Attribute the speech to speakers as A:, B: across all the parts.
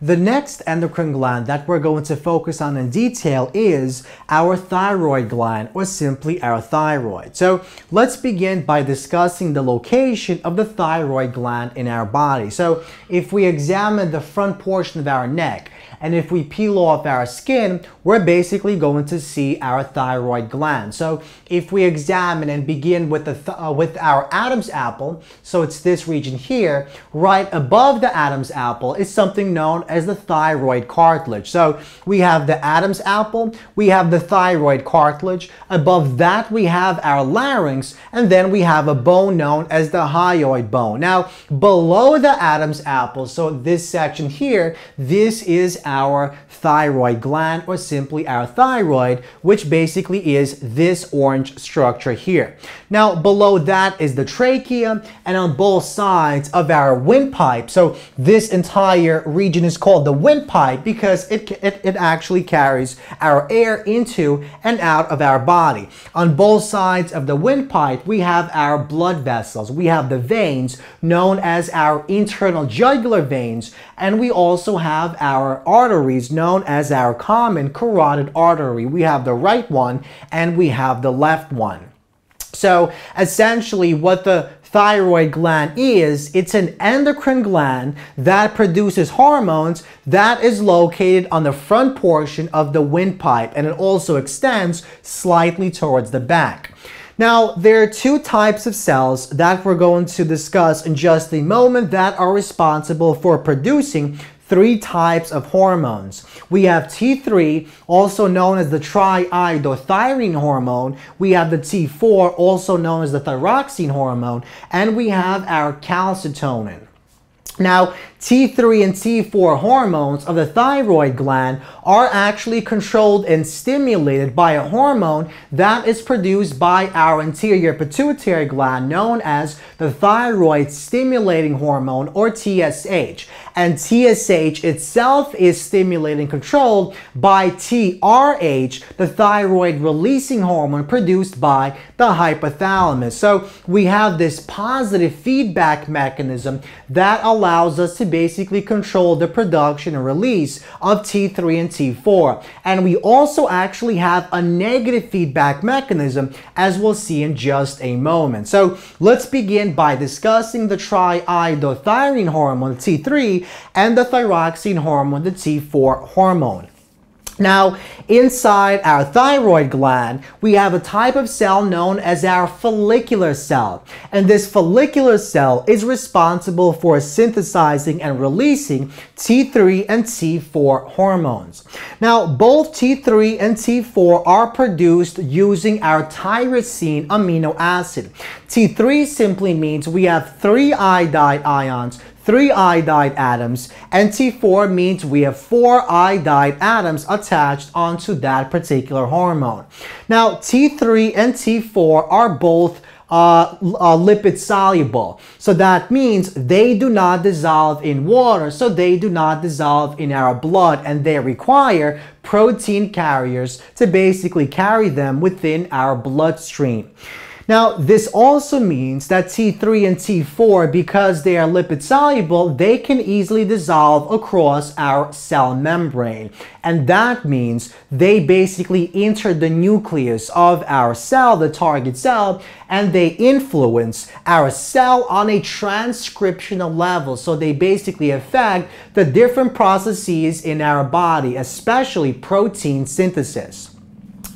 A: The next endocrine gland that we're going to focus on in detail is our thyroid gland or simply our thyroid. So let's begin by discussing the location of the thyroid gland in our body. So if we examine the front portion of our neck, and if we peel off our skin, we're basically going to see our thyroid gland. So if we examine and begin with, the th uh, with our Adam's apple, so it's this region here, right above the Adam's apple is something known as the thyroid cartilage. So we have the Adam's apple, we have the thyroid cartilage, above that we have our larynx, and then we have a bone known as the hyoid bone. Now, below the Adam's apple, so this section here, this is our thyroid gland or simply our thyroid, which basically is this orange structure here. Now, below that is the trachea and on both sides of our windpipe. So this entire region is called the windpipe because it, it, it actually carries our air into and out of our body. On both sides of the windpipe, we have our blood vessels. We have the veins known as our internal jugular veins, and we also have our arteries known as our common carotid artery. We have the right one and we have the left one. So essentially what the thyroid gland is, it's an endocrine gland that produces hormones that is located on the front portion of the windpipe and it also extends slightly towards the back. Now, there are two types of cells that we're going to discuss in just a moment that are responsible for producing three types of hormones. We have T3, also known as the triiodothyronine hormone. We have the T4, also known as the thyroxine hormone. And we have our calcitonin. Now, T3 and T4 hormones of the thyroid gland are actually controlled and stimulated by a hormone that is produced by our anterior pituitary gland known as the thyroid stimulating hormone or TSH. And TSH itself is stimulated and controlled by TRH, the thyroid releasing hormone produced by the hypothalamus. So we have this positive feedback mechanism that allows us to basically control the production and release of T3 and T4. And we also actually have a negative feedback mechanism as we'll see in just a moment. So let's begin by discussing the triiodothyronine hormone, T3, and the thyroxine hormone, the T4 hormone. Now, inside our thyroid gland, we have a type of cell known as our follicular cell. And this follicular cell is responsible for synthesizing and releasing T3 and T4 hormones. Now, both T3 and T4 are produced using our tyrosine amino acid. T3 simply means we have three iodide ions three iodide atoms, and T4 means we have four iodide atoms attached onto that particular hormone. Now, T3 and T4 are both uh, uh, lipid soluble. So that means they do not dissolve in water, so they do not dissolve in our blood, and they require protein carriers to basically carry them within our bloodstream. Now, this also means that T3 and T4, because they are lipid soluble, they can easily dissolve across our cell membrane. And that means they basically enter the nucleus of our cell, the target cell, and they influence our cell on a transcriptional level. So they basically affect the different processes in our body, especially protein synthesis.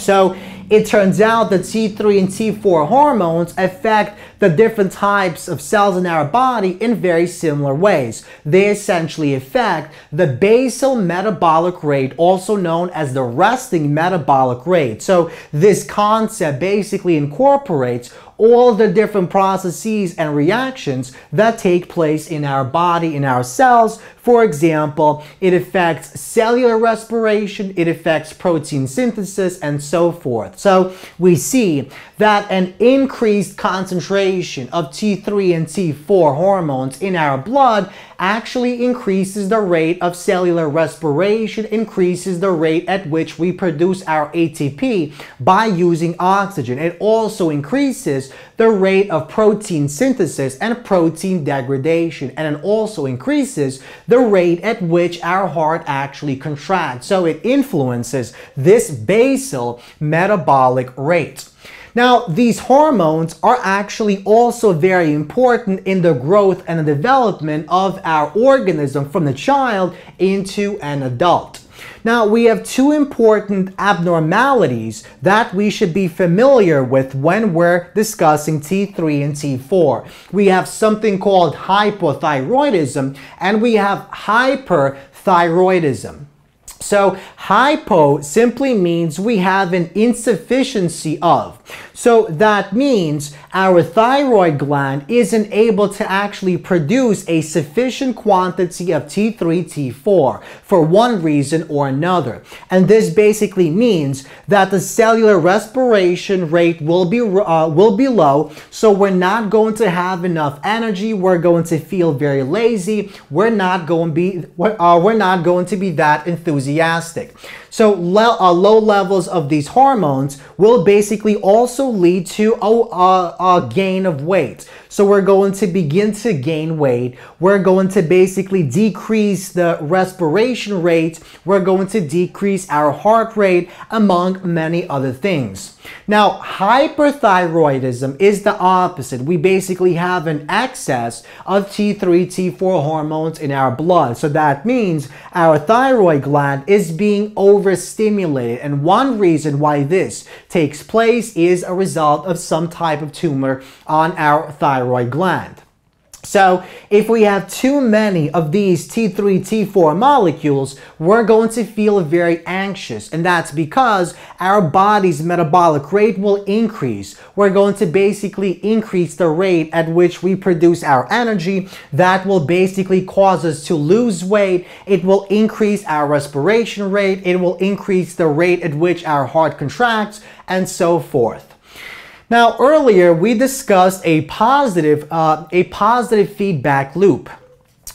A: So it turns out that T3 and T4 hormones affect the different types of cells in our body in very similar ways. They essentially affect the basal metabolic rate, also known as the resting metabolic rate. So this concept basically incorporates all the different processes and reactions that take place in our body, in our cells. For example, it affects cellular respiration, it affects protein synthesis, and so forth. So we see that an increased concentration of T3 and T4 hormones in our blood actually increases the rate of cellular respiration, increases the rate at which we produce our ATP by using oxygen. It also increases the rate of protein synthesis and protein degradation, and it also increases the the rate at which our heart actually contracts. So it influences this basal metabolic rate. Now, these hormones are actually also very important in the growth and the development of our organism from the child into an adult. Now, we have two important abnormalities that we should be familiar with when we're discussing T3 and T4. We have something called hypothyroidism and we have hyperthyroidism. So hypo simply means we have an insufficiency of. So that means our thyroid gland isn't able to actually produce a sufficient quantity of T3, T4 for one reason or another. And this basically means that the cellular respiration rate will be, uh, will be low. So we're not going to have enough energy. We're going to feel very lazy. We're not going to be, uh, we're not going to be that enthusiastic. So uh, low levels of these hormones will basically also lead to a, a, a, gain of weight. So we're going to begin to gain weight. We're going to basically decrease the respiration rate. We're going to decrease our heart rate, among many other things. Now, hyperthyroidism is the opposite. We basically have an excess of T3, T4 hormones in our blood. So that means our thyroid gland is being overstimulated. And one reason why this takes place is a result of some type of tumor on our thyroid gland. So if we have too many of these T3, T4 molecules, we're going to feel very anxious. And that's because our body's metabolic rate will increase. We're going to basically increase the rate at which we produce our energy. That will basically cause us to lose weight. It will increase our respiration rate. It will increase the rate at which our heart contracts and so forth. Now, earlier we discussed a positive, uh, a positive feedback loop.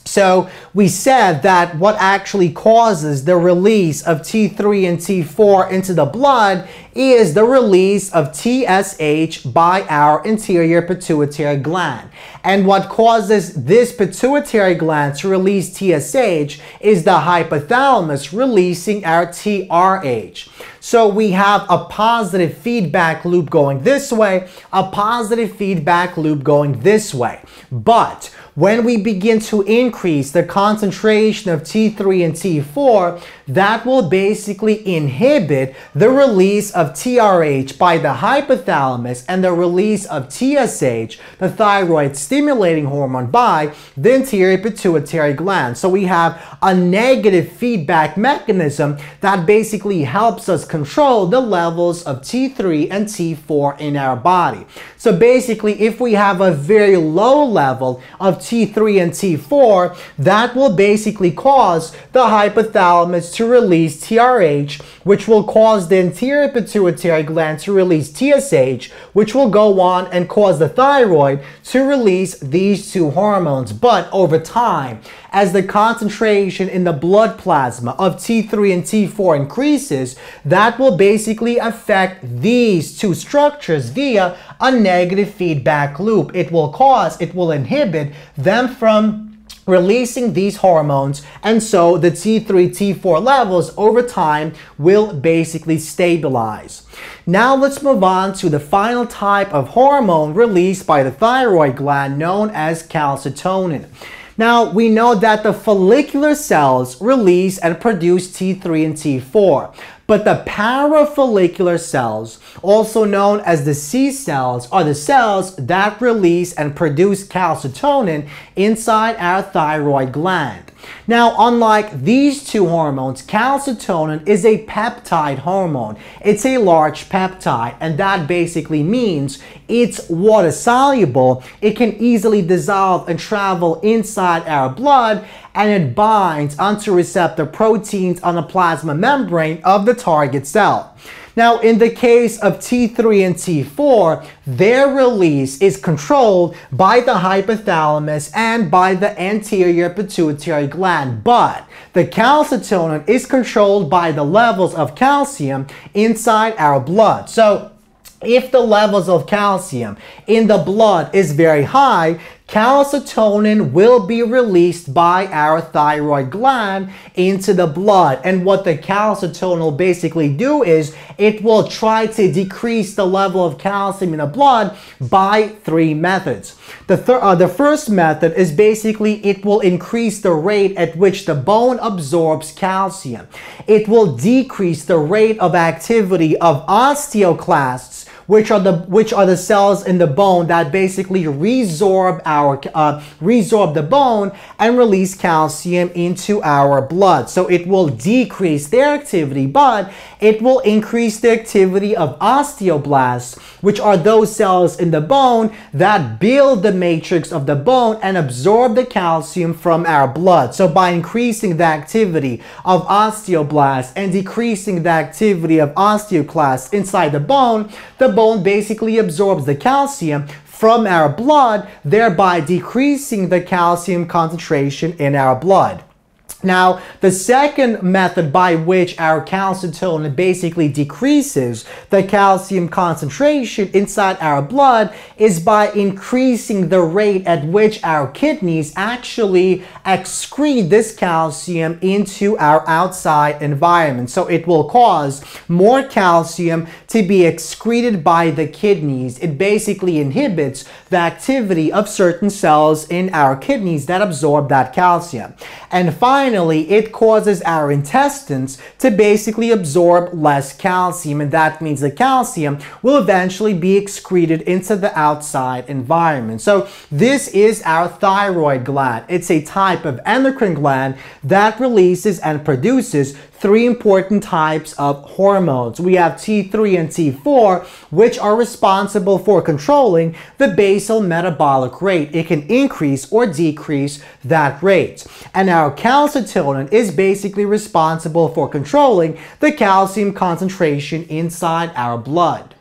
A: So we said that what actually causes the release of T3 and T4 into the blood is the release of TSH by our anterior pituitary gland. And what causes this pituitary gland to release TSH is the hypothalamus releasing our TRH. So we have a positive feedback loop going this way, a positive feedback loop going this way. But when we begin to increase the concentration of T3 and T4, that will basically inhibit the release of TRH by the hypothalamus and the release of TSH, the thyroid stimulating hormone, by the anterior pituitary gland. So we have a negative feedback mechanism that basically helps us control the levels of T3 and T4 in our body. So basically, if we have a very low level of T3 and T4, that will basically cause the hypothalamus to release TRH, which will cause the anterior pituitary gland to release TSH, which will go on and cause the thyroid to release these two hormones. But over time, as the concentration in the blood plasma of T3 and T4 increases, that will basically affect these two structures via a negative feedback loop. It will cause, it will inhibit them from releasing these hormones and so the T3, T4 levels over time will basically stabilize. Now let's move on to the final type of hormone released by the thyroid gland known as calcitonin. Now, we know that the follicular cells release and produce T3 and T4, but the parafollicular cells, also known as the C cells, are the cells that release and produce calcitonin inside our thyroid gland. Now, unlike these two hormones, calcitonin is a peptide hormone. It's a large peptide, and that basically means it's water soluble. It can easily dissolve and travel inside our blood, and it binds onto receptor proteins on the plasma membrane of the target cell. Now, in the case of T3 and T4, their release is controlled by the hypothalamus and by the anterior pituitary gland, but the calcitonin is controlled by the levels of calcium inside our blood. So, if the levels of calcium in the blood is very high, calcitonin will be released by our thyroid gland into the blood. And what the calcitonin will basically do is it will try to decrease the level of calcium in the blood by three methods. The, uh, the first method is basically it will increase the rate at which the bone absorbs calcium. It will decrease the rate of activity of osteoclasts which are the which are the cells in the bone that basically resorb our uh, resorb the bone and release calcium into our blood. So it will decrease their activity, but it will increase the activity of osteoblasts, which are those cells in the bone that build the matrix of the bone and absorb the calcium from our blood. So by increasing the activity of osteoblasts and decreasing the activity of osteoclasts inside the bone, the bone basically absorbs the calcium from our blood, thereby decreasing the calcium concentration in our blood. Now, the second method by which our calcitonin basically decreases the calcium concentration inside our blood is by increasing the rate at which our kidneys actually excrete this calcium into our outside environment. So it will cause more calcium to be excreted by the kidneys. It basically inhibits the activity of certain cells in our kidneys that absorb that calcium. And finally, it causes our intestines to basically absorb less calcium, and that means the calcium will eventually be excreted into the outside environment. So this is our thyroid gland. It's a type of endocrine gland that releases and produces three important types of hormones. We have T3 and T4, which are responsible for controlling the basal metabolic rate. It can increase or decrease that rate. And our calcitonin is basically responsible for controlling the calcium concentration inside our blood.